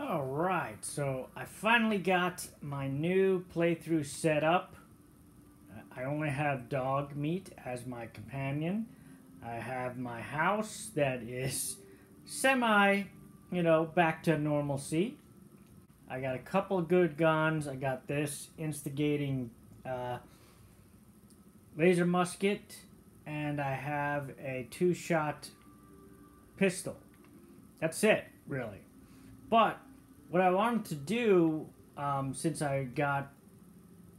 Alright, so I finally got my new playthrough set up. I only have Dogmeat as my companion. I have my house that is semi, you know, back to normalcy. I got a couple good guns. I got this instigating uh, laser musket, and I have a two-shot pistol. That's it, really. But what I wanted to do, um, since I got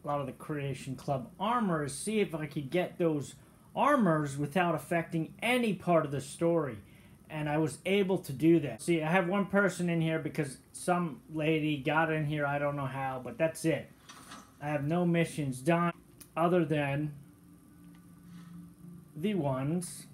a lot of the Creation Club armor, is see if I could get those armors without affecting any part of the story. And I was able to do that. See, I have one person in here because some lady got in here, I don't know how, but that's it. I have no missions done other than the ones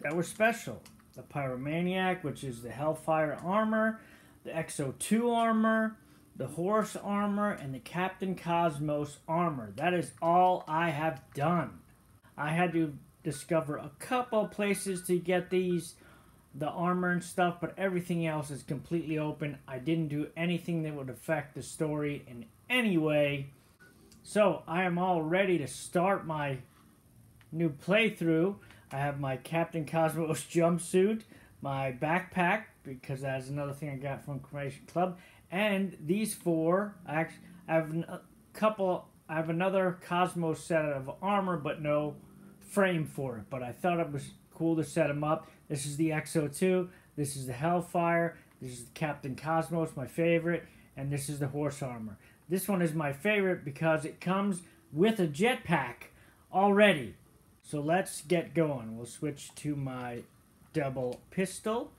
that were special the Pyromaniac, which is the Hellfire armor, the X-02 armor, the Horse armor, and the Captain Cosmos armor. That is all I have done. I had to discover a couple places to get these, the armor and stuff, but everything else is completely open. I didn't do anything that would affect the story in any way. So I am all ready to start my new playthrough. I have my Captain Cosmos jumpsuit, my backpack, because that's another thing I got from Creation Club, and these four. I have a couple. I have another Cosmos set of armor, but no frame for it. But I thought it was cool to set them up. This is the X-02. This is the Hellfire. This is the Captain Cosmos, my favorite, and this is the horse armor. This one is my favorite because it comes with a jetpack already. So let's get going. We'll switch to my double pistol.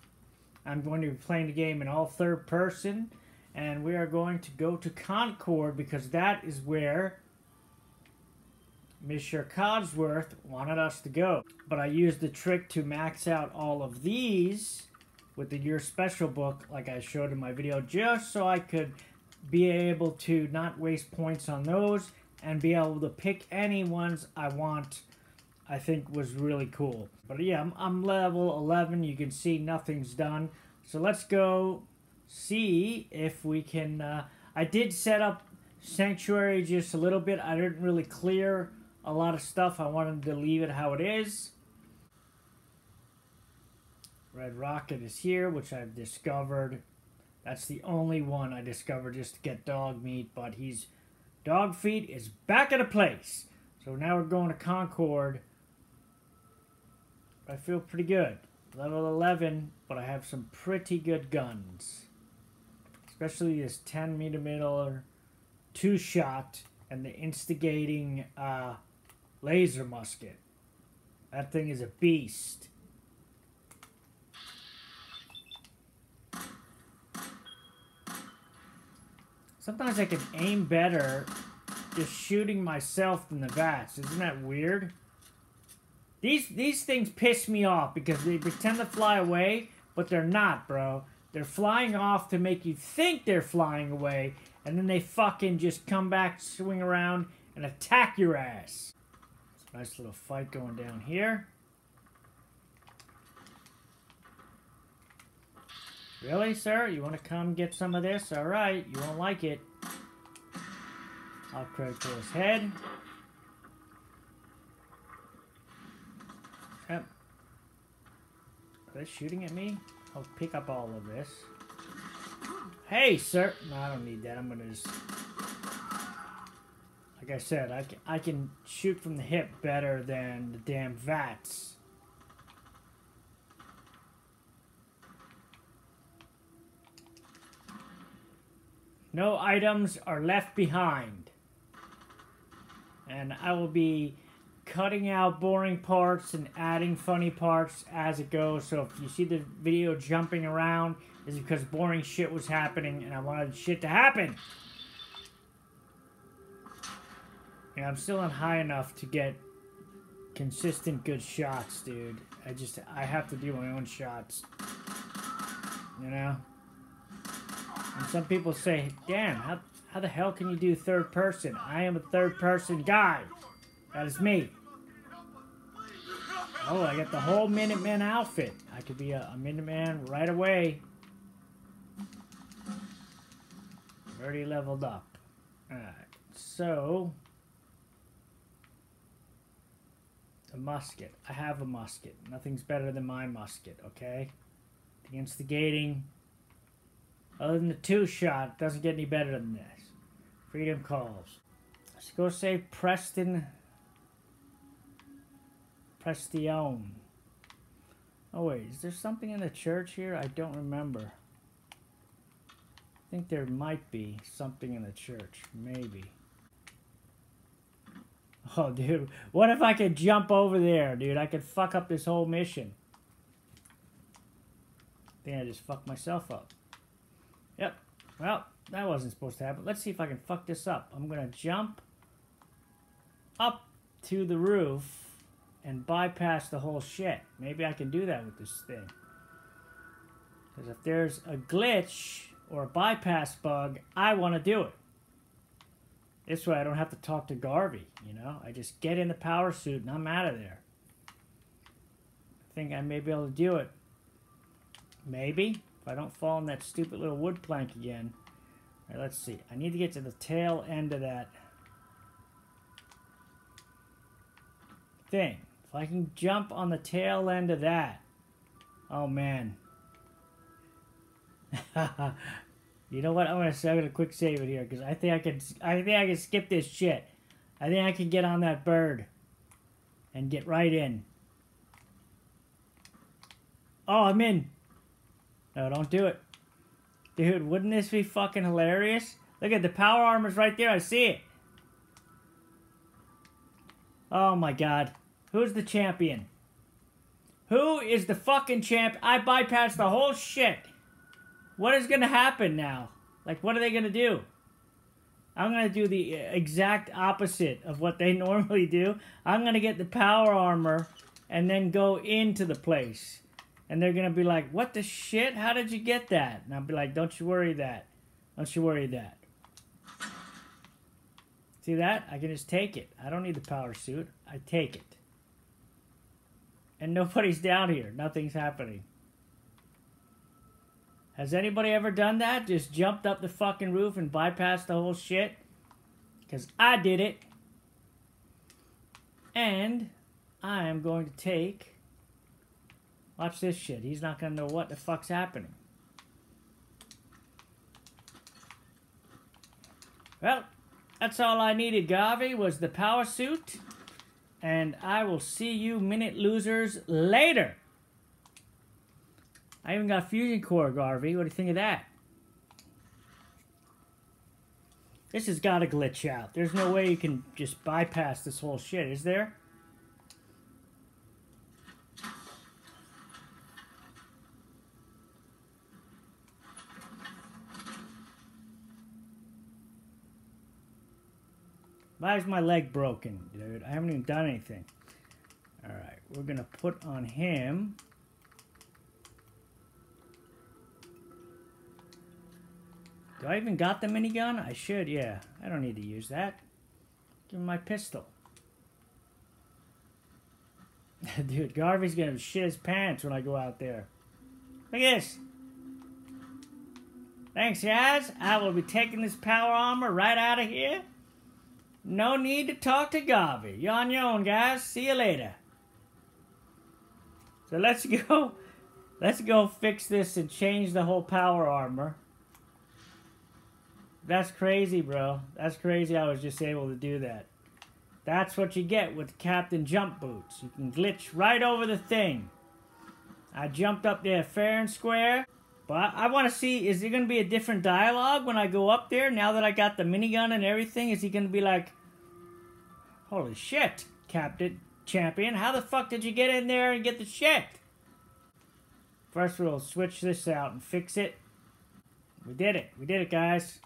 I'm going to be playing the game in all third person. And we are going to go to Concord because that is where Monsieur Codsworth wanted us to go. But I used the trick to max out all of these with the Your Special book like I showed in my video just so I could be able to not waste points on those and be able to pick any ones I want I think was really cool. But yeah, I'm, I'm level 11. You can see nothing's done. So let's go see if we can... Uh, I did set up Sanctuary just a little bit. I didn't really clear a lot of stuff. I wanted to leave it how it is. Red Rocket is here, which I've discovered. That's the only one I discovered just to get Dogmeat, but he's... Dog feet is back at a place. So now we're going to Concord I feel pretty good. Level 11, but I have some pretty good guns. Especially this 10 millimeter two shot and the instigating uh, laser musket. That thing is a beast. Sometimes I can aim better just shooting myself than the VATS. Isn't that weird? These these things piss me off because they pretend to fly away, but they're not, bro. They're flying off to make you think they're flying away, and then they fucking just come back, swing around, and attack your ass. Nice little fight going down here. Really, sir? You want to come get some of this? Alright, you won't like it. I'll credit to his head. Are they shooting at me? I'll pick up all of this. Hey, sir! No, I don't need that. I'm gonna just... Like I said, I can, I can shoot from the hip better than the damn VATS. No items are left behind. And I will be cutting out boring parts and adding funny parts as it goes. So if you see the video jumping around, is because boring shit was happening and I wanted shit to happen. And I'm still not high enough to get consistent good shots, dude. I just, I have to do my own shots. You know? And some people say, damn, how, how the hell can you do third person? I am a third person guy. That is me. Oh, I got the whole Minuteman outfit. I could be a, a Minuteman right away. Already leveled up. Alright, so... The musket. I have a musket. Nothing's better than my musket, okay? The instigating. Other than the two-shot, doesn't get any better than this. Freedom calls. Let's go save Preston Prestion. Oh wait, is there something in the church here? I don't remember. I think there might be something in the church. Maybe. Oh, dude. What if I could jump over there, dude? I could fuck up this whole mission. I think I just fucked myself up. Yep. Well, that wasn't supposed to happen. Let's see if I can fuck this up. I'm going to jump up to the roof and bypass the whole shit. Maybe I can do that with this thing. Because if there's a glitch or a bypass bug, I want to do it. This way I don't have to talk to Garvey, you know? I just get in the power suit and I'm out of there. I think I may be able to do it. Maybe. If I don't fall in that stupid little wood plank again. Alright, let's see. I need to get to the tail end of that thing. If I can jump on the tail end of that. Oh, man. You know what? I'm gonna I'm gonna quick save it here because I think I can I think I can skip this shit. I think I can get on that bird and get right in. Oh, I'm in. No, don't do it. Dude, wouldn't this be fucking hilarious? Look at the power armor's right there. I see it. Oh my god. Who's the champion? Who is the fucking champ? I bypassed the whole shit. What is going to happen now? Like, what are they going to do? I'm going to do the exact opposite of what they normally do. I'm going to get the power armor and then go into the place. And they're going to be like, what the shit? How did you get that? And I'll be like, don't you worry that. Don't you worry that. See that? I can just take it. I don't need the power suit. I take it. And nobody's down here. Nothing's happening. Has anybody ever done that? Just jumped up the fucking roof and bypassed the whole shit? Because I did it. And I am going to take... Watch this shit. He's not going to know what the fuck's happening. Well, that's all I needed, Garvey, was the power suit. And I will see you minute losers later. I even got fusion core, Garvey. What do you think of that? This has got to glitch out. There's no way you can just bypass this whole shit, is there? Why is my leg broken, dude? I haven't even done anything. Alright, we're to put on him... Do I even got the minigun? I should, yeah. I don't need to use that. Give him my pistol. Dude, Garvey's gonna shit his pants when I go out there. Look at this. Thanks, guys. I will be taking this power armor right out of here. No need to talk to Garvey. You're on your own, guys. See you later. So let's go. Let's go fix this and change the whole power armor. That's crazy, bro. That's crazy I was just able to do that. That's what you get with Captain Jump Boots. You can glitch right over the thing. I jumped up there fair and square. But I want to see, is there going to be a different dialogue when I go up there? Now that I got the minigun and everything, is he going to be like, Holy shit, Captain Champion, how the fuck did you get in there and get the shit? First we'll switch this out and fix it. We did it. We did it, guys.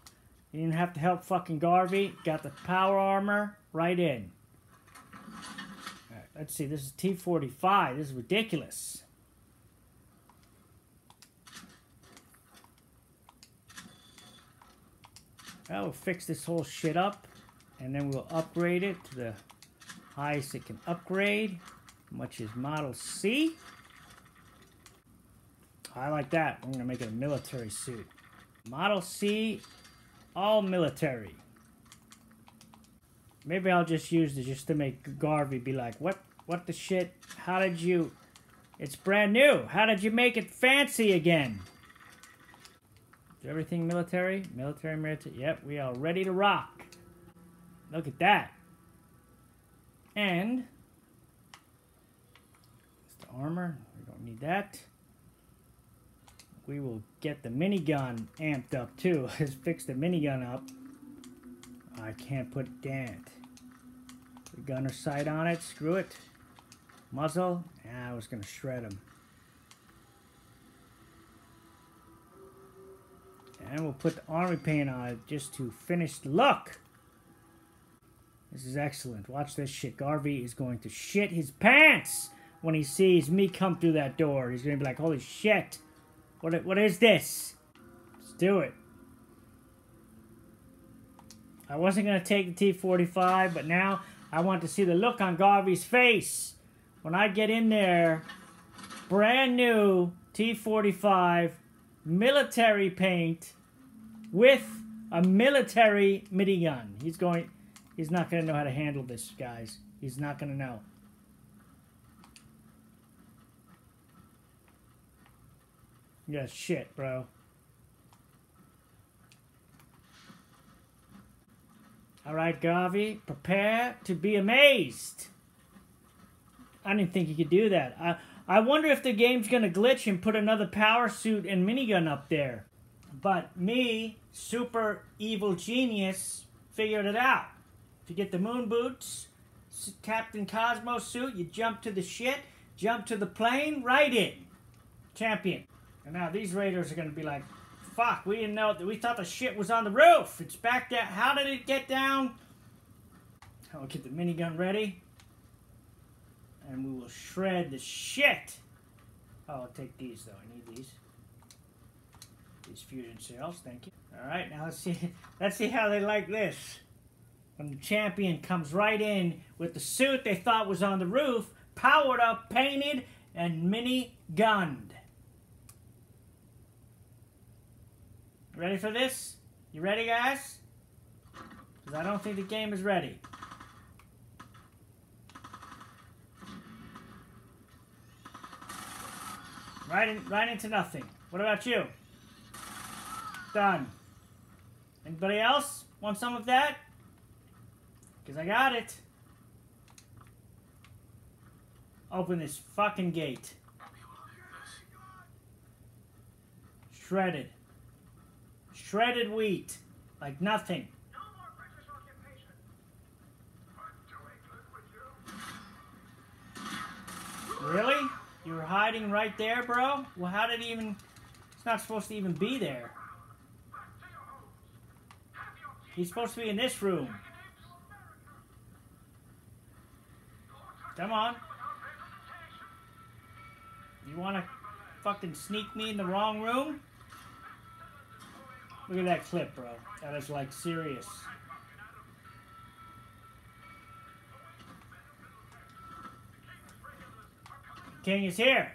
You didn't have to help fucking Garvey. Got the power armor right in. Alright, let's see. This is T-45. This is ridiculous. I will fix this whole shit up. And then we'll upgrade it to the highest it can upgrade. Which is Model C. I like that. I'm going to make it a military suit. Model C all military. Maybe I'll just use this just to make Garvey be like, what, what the shit? How did you... It's brand new. How did you make it fancy again? Is everything military? Military, military. Yep, we are ready to rock. Look at that. And... It's the armor. We don't need that. We will get the minigun amped up too. Let's fix the minigun up. I can't put dent. The gunner sight on it. Screw it. Muzzle. Yeah, I was going to shred him. And we'll put the army paint on it just to finish the look. This is excellent. Watch this shit. Garvey is going to shit his pants when he sees me come through that door. He's going to be like, holy shit. What, what is this? Let's do it. I wasn't going to take the T-45, but now I want to see the look on Garvey's face. When I get in there, brand new T-45 military paint with a military minigun. He's going, he's not going to know how to handle this, guys. He's not going to know. Yeah, shit, bro. All right, Garvey, prepare to be amazed. I didn't think you could do that. I, I wonder if the game's going to glitch and put another power suit and minigun up there. But me, super evil genius, figured it out. If you get the moon boots, Captain Cosmo suit, you jump to the shit, jump to the plane, right in. Champion. And now these raiders are going to be like, fuck, we didn't know, that we thought the shit was on the roof. It's back there. How did it get down? I'll get the minigun ready. And we will shred the shit. Oh, I'll take these though. I need these. These fusion cells, thank you. Alright, now let's see let's see how they like this. When the champion comes right in with the suit they thought was on the roof, powered up, painted, and mini gunned. Ready for this? You ready, guys? Because I don't think the game is ready. Right, in, right into nothing. What about you? Done. Anybody else want some of that? Because I got it. Open this fucking gate. Shredded. Shredded wheat. Like nothing. Really? You were hiding right there, bro? Well, how did he even... It's not supposed to even be there. He's supposed to be in this room. Come on. You want to fucking sneak me in the wrong room? Look at that clip, bro. That is like serious. King is here.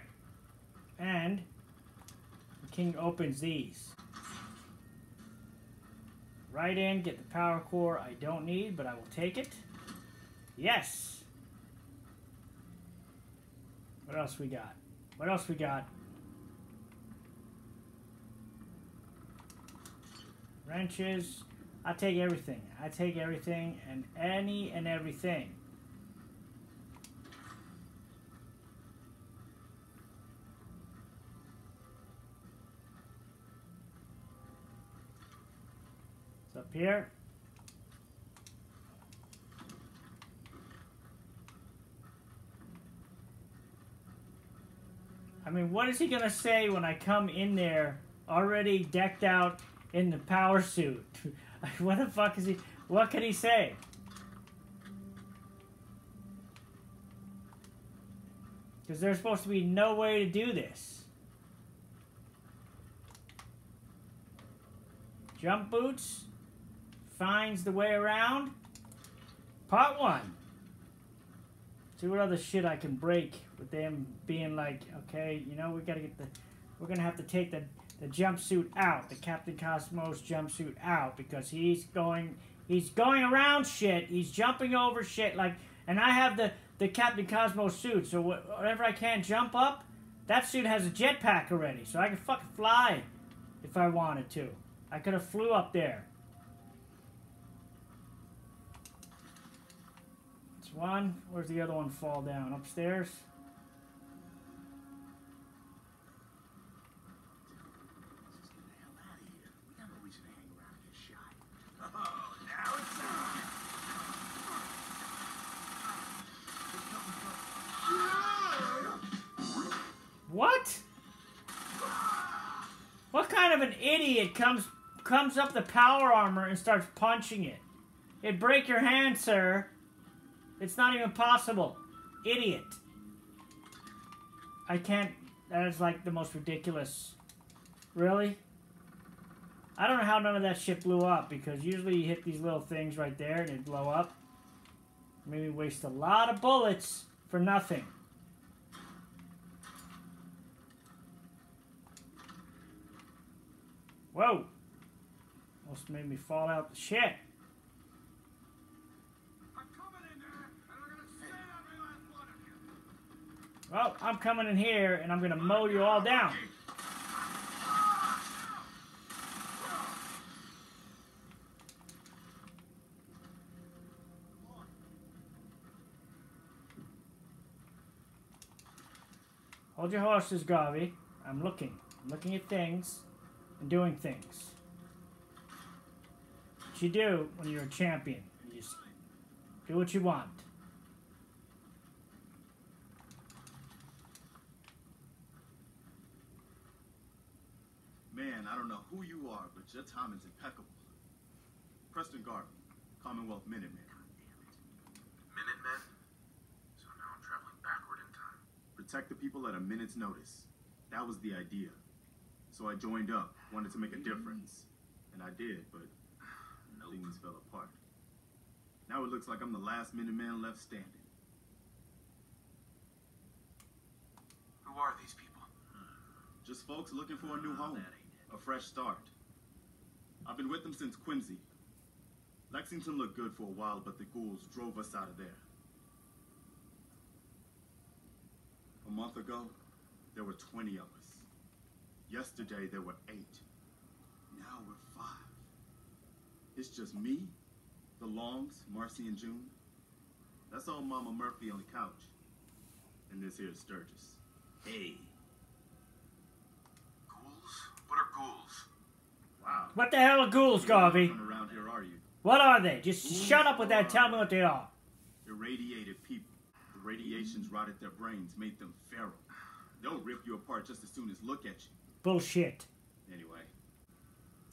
And the king opens these. Right in, get the power core I don't need, but I will take it. Yes. What else we got? What else we got? wrenches. I take everything. I take everything and any and everything. It's up here. I mean, what is he going to say when I come in there already decked out in the power suit. what the fuck is he? What can he say? Because there's supposed to be no way to do this. Jump boots finds the way around. Part one. See what other shit I can break with them being like, okay, you know, we gotta get the, we're gonna have to take the the jumpsuit out, the Captain Cosmos jumpsuit out, because he's going he's going around shit. He's jumping over shit like, and I have the the Captain Cosmos suit, so whatever I can't jump up, that suit has a jetpack already, so I can fucking fly if I wanted to. I could have flew up there. One. Where's the other one fall down? Upstairs? What? What kind of an idiot comes comes up the power armor and starts punching it? It'd break your hand, sir. It's not even possible. Idiot. I can't. That is like the most ridiculous. Really? I don't know how none of that shit blew up because usually you hit these little things right there and they blow up. Maybe waste a lot of bullets for nothing. Whoa! Almost made me fall out the shit. Well, I'm coming in here and I'm gonna mow you all down. Hold your horses, Garvey. I'm looking. I'm looking at things and doing things. What you do when you're a champion. You do what you want. Man, I don't know who you are, but your timing's impeccable. Preston Garvey, Commonwealth Minuteman. Minutemen? So now I'm traveling backward in time. Protect the people at a minute's notice. That was the idea. So I joined up, wanted to make a mm-hmm. difference. And I did, but things fell apart. Now it looks like I'm the last Minuteman left standing. Who are these people? Hmm. Just folks looking for a new ah, home, a fresh start. I've been with them since Quincy. Lexington looked good for a while, but the ghouls drove us out of there. A month ago, there were 20 of us. Yesterday, there were eight. Now we're five. It's just me, the Longs, Marcy, and Jun. That's old Mama Murphy on the couch. And this here's Sturges. Hey. Ghouls? What are ghouls? Wow. What the hell are ghouls, Garvey? Around here, are you? What are they? Just shut up with that. Tell me what they are. Irradiated people. The radiations rotted their brains, made them feral. They'll rip you apart just as soon as look at you. Bullshit. Anyway,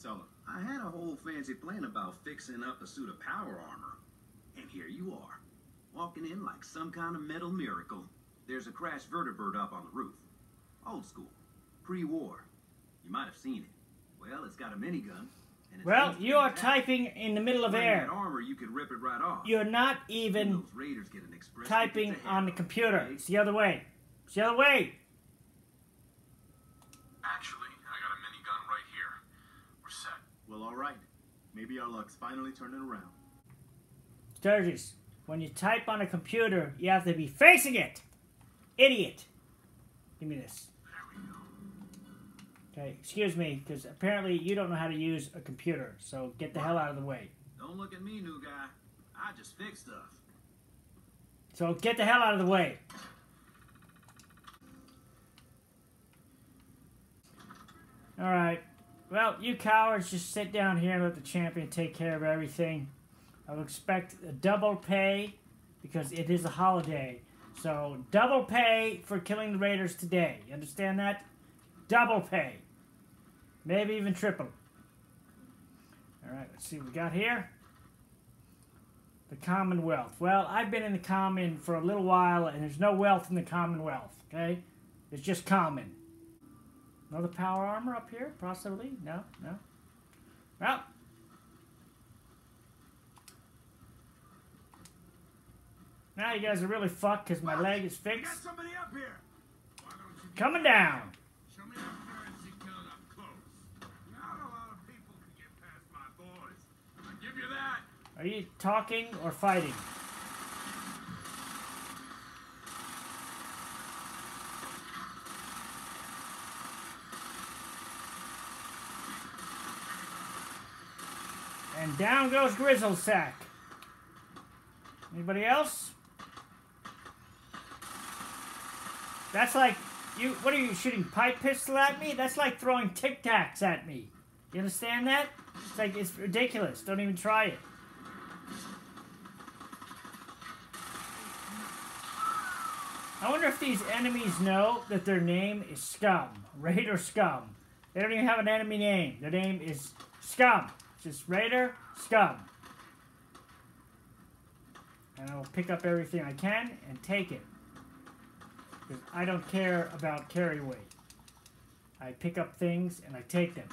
tell them. I had a whole fancy plan about fixing up a suit of power armor. And here you are, walking in like some kind of metal miracle. There's a crashed vertibird up on the roof. Old school, pre-war. You might have seen it. Well, it's got a minigun. And it's Well, you are intact. typing in the middle of air. Armor, you could rip it right off. You're not even those get an typing ticket on the computer. okay? It's the other way. It's the other way. Actually, I got a minigun right here. We're set. Well, alright. Maybe our luck's finally turning around. Sturges, when you type on a computer, you have to be facing it. Idiot. Give me this. There we go. Okay, excuse me, because apparently you don't know how to use a computer. So get the hell out of the way. Don't look at me, new guy. I just fix stuff. So get the hell out of the way. All right. Well, you cowards just sit down here and let the champion take care of everything. I would expect a double pay because it is a holiday. So double pay for killing the Raiders today. You understand that? Double pay. Maybe even triple. All right, let's see what we got here. The Commonwealth. Well, I've been in the Common for a little while, and there's no wealth in the Commonwealth, okay? It's just common. Another power armor up here, possibly? No, no. Well. Now you guys are really fucked because my leg is fixed. somebody up here. Why don't you Coming down. Show me that currency count up close. Are you talking or fighting? And down goes Grizzle Sack. Anybody else? That's like you. What are you shooting pipe pistol at me? That's like throwing Tic Tacs at me. You understand that? It's like it's ridiculous. Don't even try it. I wonder if these enemies know that their name is Scum, Raider Scum. They don't even have an enemy name. Their name is Scum. It's just Raider Scum. And I will pick up everything I can and take it. Because I don't care about carry weight. I pick up things and I take them.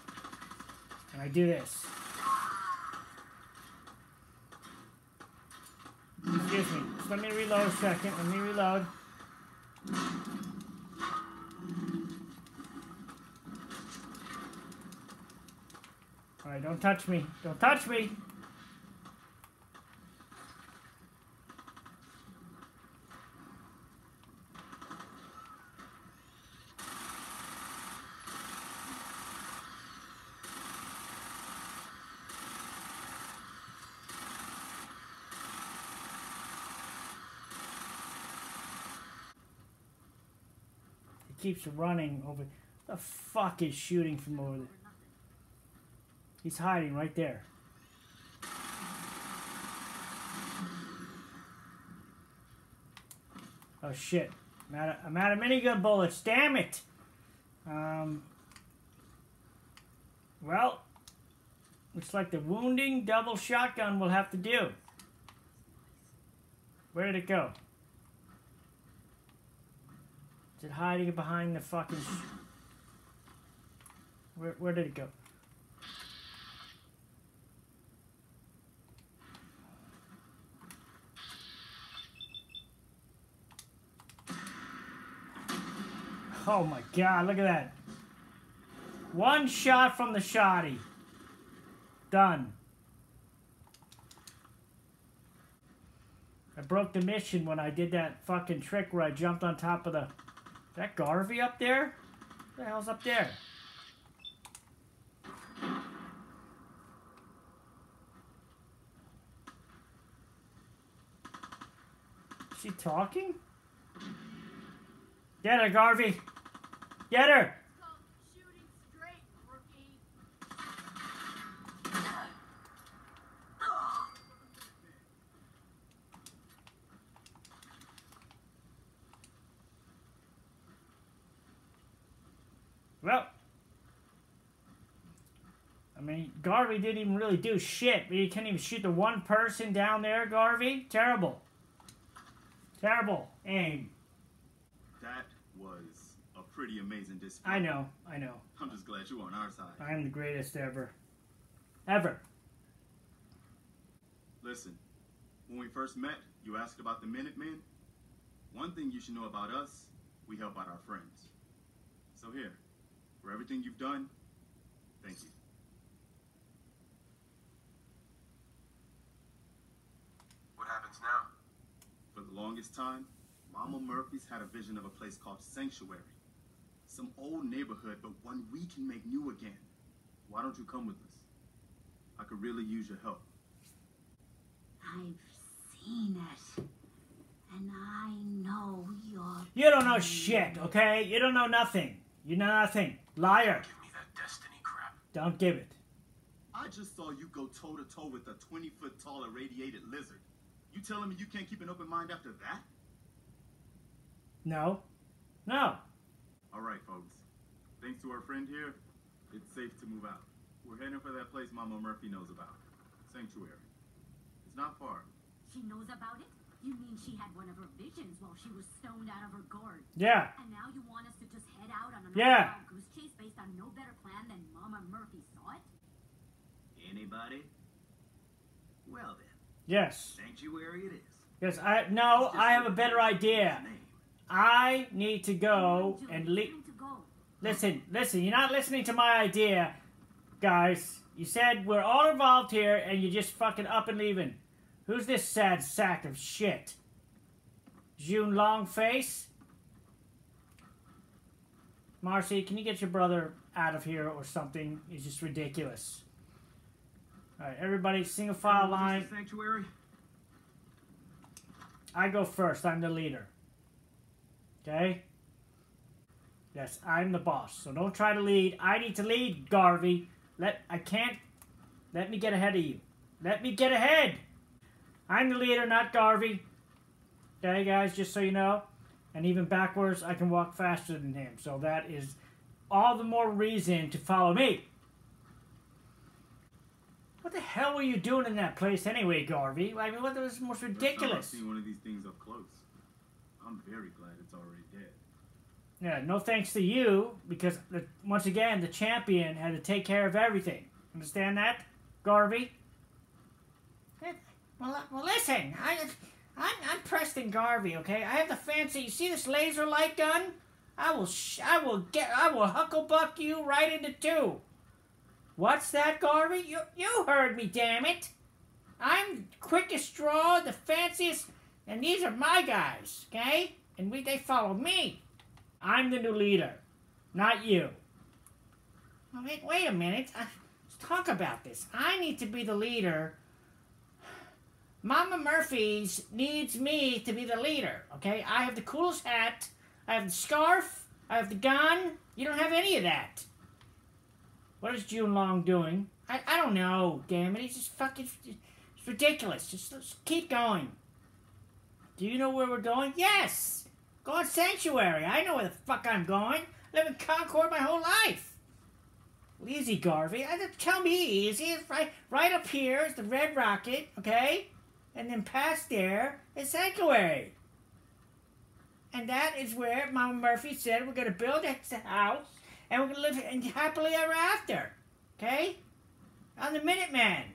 And I do this. Excuse me. Just let me reload a second. Let me reload. Alright, don't touch me. Don't touch me! Keeps running over. The fuck is shooting from over there? He's hiding right there. Oh shit. I'm out of, I'm out of minigun bullets. Damn it! Um. Well, looks like the wounding double shotgun will have to do. Where did it go? Is it hiding behind the fucking... Where, where did it go? Oh my god, look at that. One shot from the shoddy. Done. I broke the mission when I did that fucking trick where I jumped on top of the... That Garvey up there? What the hell's up there? Is she talking? Get her, Garvey! Get her! Go shooting straight, rookie. Well, I mean, Garvey didn't even really do shit. You can't even shoot the one person down there, Garvey. Terrible. Terrible aim. That was a pretty amazing display. I know, I know. I'm just glad you're on our side. I am the greatest ever. Ever. Listen, when we first met, you asked about the Minutemen. One thing you should know about us, we help out our friends. So here, for everything you've done, thank you. What happens now? For the longest time, Mama Murphy's had a vision of a place called Sanctuary. Some old neighborhood, but one we can make new again. Why don't you come with us? I could really use your help. I've seen it. And I know you're. You don't know shit, okay? You don't know nothing. You know nothing. Liar. Give me that destiny crap. Don't give it. I just saw you go toe to toe with a 20 foot tall irradiated lizard. You telling me you can't keep an open mind after that? No. No. All right, folks. Thanks to our friend here, it's safe to move out. We're heading for that place Mama Murphy knows about. Sanctuary. It's not far. She knows about it? You mean she had one of her visions while she was stoned out of her gourd? Yeah. And now you want us to just head out on another Yeah. wild goose chase based on no better plan than Mama Murphy saw it? Anybody? Well then, Yes. sanctuary it is. Yes, I no, I have a better idea. I need to go Come on, Julie, and leave. time to go. Listen, listen, you're not listening to my idea. guys. You said we're all involved here, and you're just fucking up and leaving. Who's this sad sack of shit? Jun Longface? Marcy, can you get your brother out of here or something? It's just ridiculous. Alright, everybody, single file line. Sanctuary? I go first. I'm the leader. Okay? Yes, I'm the boss. So don't try to lead. I need to lead, Garvey. Let I can't let me get ahead of you. Let me get ahead. I'm the leader, not Garvey. Okay, guys, just so you know. And even backwards, I can walk faster than him. So that is all the more reason to follow me. What the hell were you doing in that place anyway, Garvey? I mean, what was most First time I've ridiculous? seen one of these things up close. I'm very glad it's already dead. Yeah, no thanks to you, because the, once again, the champion had to take care of everything. Understand that, Garvey? Well, uh, well, listen, I, I'm, I'm Preston Garvey. Okay, I have the fancy. You see this laser light gun? I will, sh- I will get, I will hucklebuck you right into two. What's that, Garvey? You, you heard me, damn it! I'm quickest draw, the fanciest, and these are my guys, okay? And we, they follow me. I'm the new leader, not you. Wait, wait a minute. I, let's talk about this. I need to be the leader. Mama Murphy's needs me to be the leader, okay? I have the coolest hat. I have the scarf. I have the gun. You don't have any of that. What is Jun Long doing? I, I don't know, damn it. He's just fucking... It's ridiculous. Just, just keep going. Do you know where we're going? Yes! God's Sanctuary. I know where the fuck I'm going. I Live in Concord my whole life. Easy, Garvey. I, tell me easy. It's right, right up here is the Red Rocket, okay? And then past there is Sanctuary. And that is where Mama Murphy said we're going to build a house and we're going to live happily ever after. Okay? I'm the Minuteman.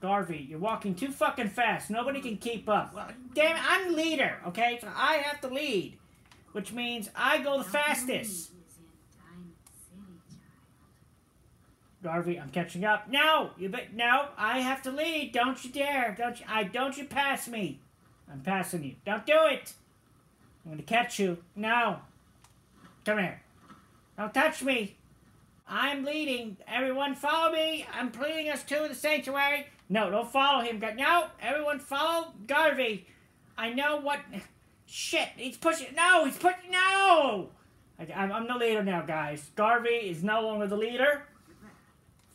Garvey, you're walking too fucking fast. Nobody can keep up. Well, damn it, I'm the leader, okay? So I have to lead. Which means I go the fastest. Garvey, I'm catching up. No, you bet. No, I have to lead. Don't you dare. Don't you? I don't you pass me. I'm passing you. Don't do it. I'm gonna catch you. No. Come here. Don't touch me. I'm leading. Everyone follow me. I'm leading us to the sanctuary. No, don't follow him. No, everyone follow Garvey. I know what. Shit, he's pushing. No, he's pushing. No! I, I'm, I'm the leader now, guys. Garvey is no longer the leader.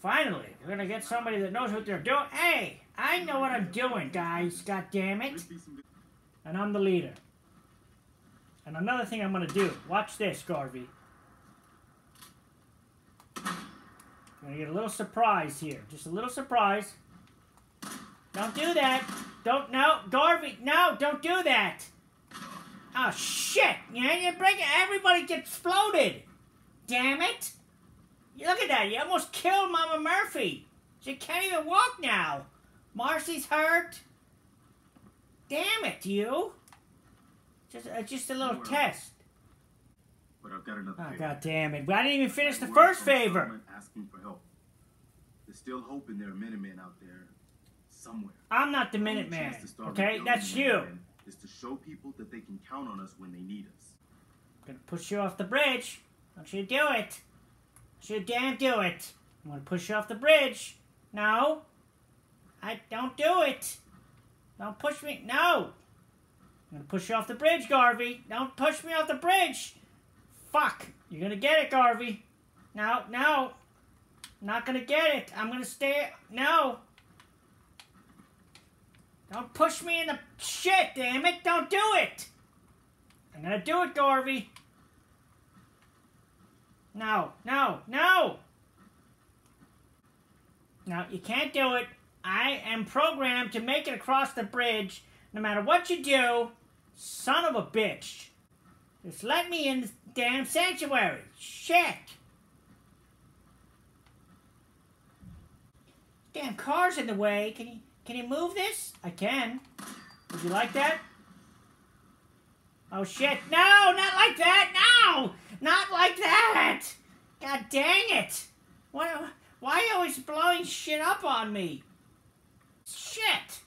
Finally, we're gonna get somebody that knows what they're doing. Hey, I know what I'm doing, guys. God damn it. And I'm the leader. And another thing I'm gonna do. Watch this, Garvey. I'm gonna get a little surprise here. Just a little surprise. Don't do that. Don't no, Garvey. No, don't do that. Oh shit! Yeah, you break it. Everybody gets exploded. Damn it! You Look at that. You almost killed Mama Murphy. She can't even walk now. Marcy's hurt. Damn it, you. Just, uh, just a little test. But I've got another Oh, favor. God damn it. I didn't even finish the first favor. Asking for help. There's still hope in there are Minutemen out there somewhere. I'm not the Minuteman. Okay? That's you. Is to show people that they can count on us when they need us. I'm gonna push you off the bridge. Don't you do it. Don't you damn do it. I'm gonna push you off the bridge. No. I don't do it. Don't push me. No. I'm gonna push you off the bridge, Garvey. Don't push me off the bridge. Fuck. You're gonna get it, Garvey. No, no. Not gonna get it. I'm gonna stay. No. Don't push me in the shit, damn it. Don't do it. I'm gonna do it, Garvey. No, no, no! No, you can't do it. I am programmed to make it across the bridge no matter what you do. Son of a bitch. Just let me in damn sanctuary. Shit. Damn car's in the way. Can you can you move this? I can. Would you like that? Oh shit! No, not like that! No, not like that! God dang it! What Why are you always blowing shit up on me? Shit!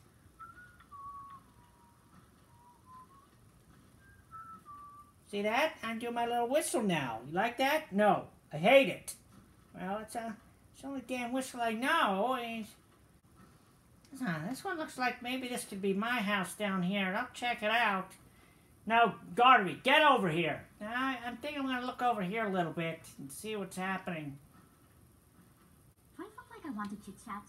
See that? I'm doing my little whistle now. You like that? No. I hate it. Well, it's a, it's the only damn whistle I know. It's, this one looks like maybe this could be my house down here. I'll check it out. No, Garvey, get over here. I, I'm thinking I'm going to look over here a little bit and see what's happening. Do I look like I want to chit chat?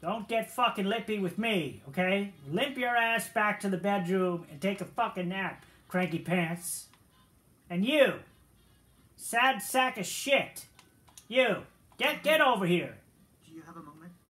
Don't get fucking lippy with me, okay? Limp your ass back to the bedroom and take a fucking nap, cranky pants. And you, sad sack of shit. You, get get over here.